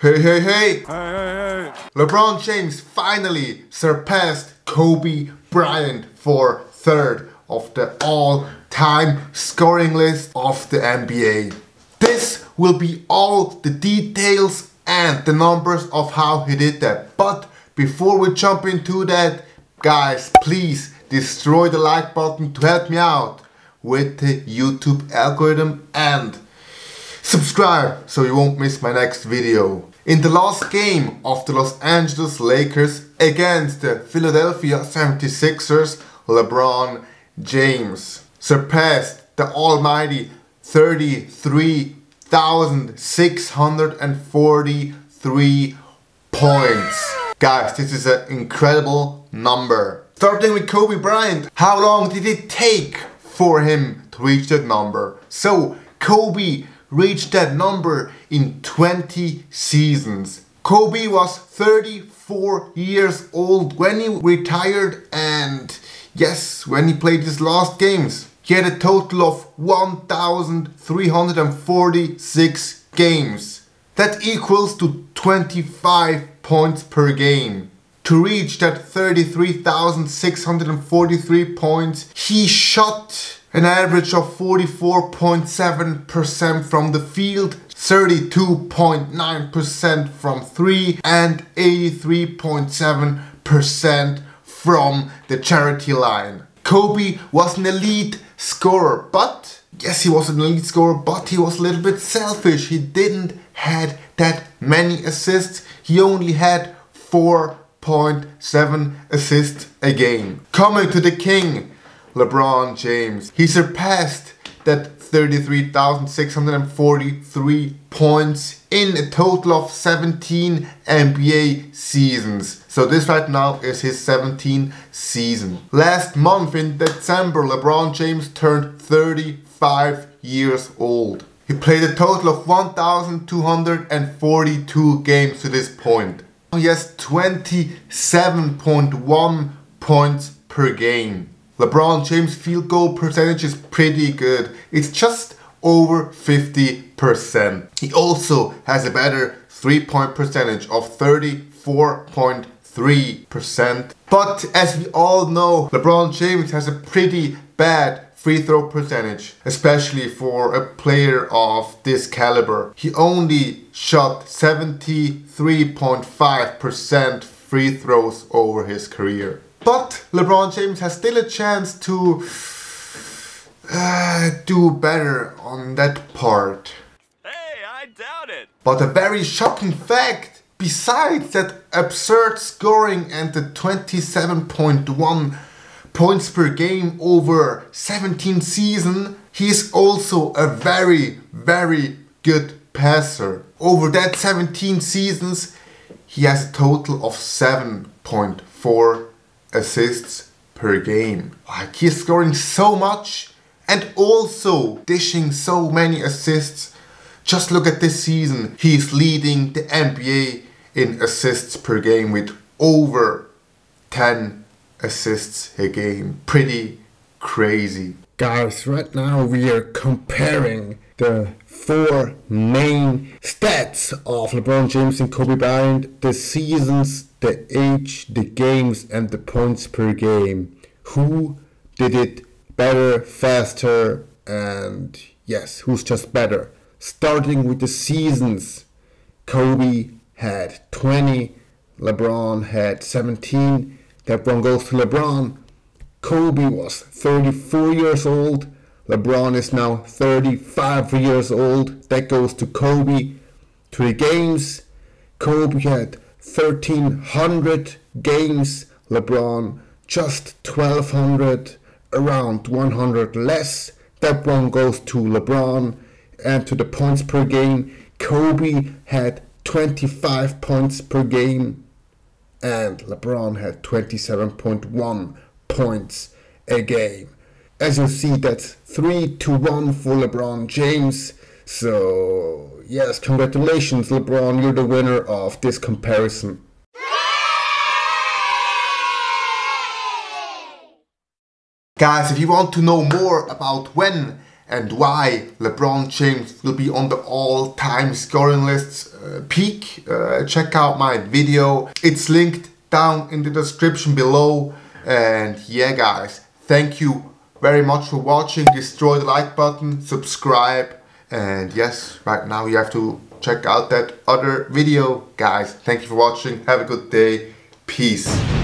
Hey, hey, hey! Hey, hey, hey! LeBron James finally surpassed Kobe Bryant for third of the all-time scoring list of the NBA. This will be all the details and the numbers of how he did that. But before we jump into that, guys, please destroy the like button to help me out with the YouTube algorithm and subscribe so you won't miss my next video. In the last game of the Los Angeles Lakers against the Philadelphia 76ers, LeBron James surpassed the almighty 33,643 points. Guys, this is an incredible number. Starting with Kobe Bryant, how long did it take for him to reach that number? So, Kobe reached that number in 20 seasons. Kobe was 34 years old when he retired and yes, when he played his last games. He had a total of 1,346 games. That equals to 25 points per game. To reach that 33,643 points, he shot an average of 44.7% from the field, 32.9% from 3 and 83.7% from the charity line. Kobe was an elite scorer, but yes, he was an elite scorer, but he was a little bit selfish. He didn't had that many assists. He only had 4.7 assists a game. Coming to the king, LeBron James. He surpassed that 33,643 points in a total of 17 NBA seasons. So this right now is his 17th season. Last month in December, LeBron James turned 35 years old. He played a total of 1,242 games to this point. He has 27.1 points per game. LeBron James field goal percentage is pretty good. It's just over 50%. He also has a better three point percentage of 34.3%. But as we all know, LeBron James has a pretty bad free throw percentage, especially for a player of this caliber. He only shot 73.5% free throws over his career. But LeBron James has still a chance to uh, do better on that part. Hey, I doubt it! But a very shocking fact, besides that absurd scoring and the 27.1 points per game over 17 season, he is also a very, very good passer. Over that 17 seasons, he has a total of 7.4 assists per game. Like he's scoring so much and also dishing so many assists. Just look at this season. He's leading the NBA in assists per game with over 10 assists a game. Pretty crazy. Guys, right now we are comparing the four main stats of LeBron James and Kobe Bryant, the seasons, the age, the games, and the points per game. Who did it better, faster, and yes, who's just better? Starting with the seasons, Kobe had 20, LeBron had 17. That one goes to LeBron. Kobe was 34 years old. LeBron is now 35 years old. That goes to Kobe. To the games, Kobe had 1300 games. LeBron just 1200, around 100 less. That one goes to LeBron. And to the points per game, Kobe had 25 points per game and LeBron had 27.1 points a game. As you see, that's 3 to 1 for LeBron James. So, yes, congratulations, LeBron, you're the winner of this comparison. Guys, if you want to know more about when and why LeBron James will be on the all-time scoring list uh, peak, uh, check out my video. It's linked down in the description below. And yeah, guys, thank you very much for watching. Destroy the like button, subscribe, and yes, right now you have to check out that other video. Guys, thank you for watching. Have a good day. Peace.